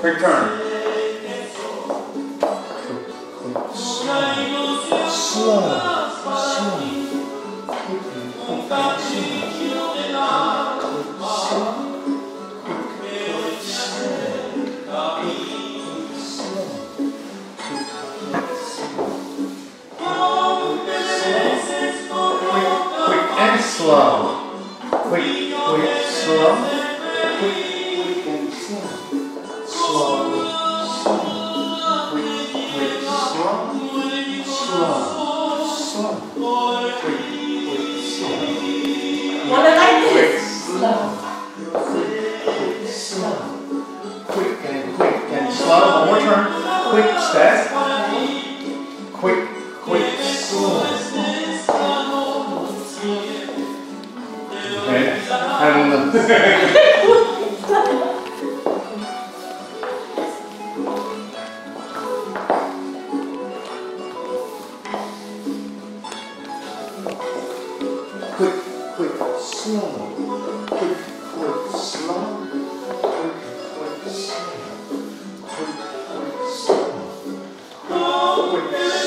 Quick turn. Slow. Slow. Quickly. Quickly. Quick slow. Quick, quick, slow. Quick did I like this? Slow, slow, quick, quick, slow. One more turn. Quick step. Quick, quick, slow. Okay. I do? Quick, quick, quick, slow, quick, quick, slow, quick, quick, slow, quick, quick, slow, quick, quick, slow.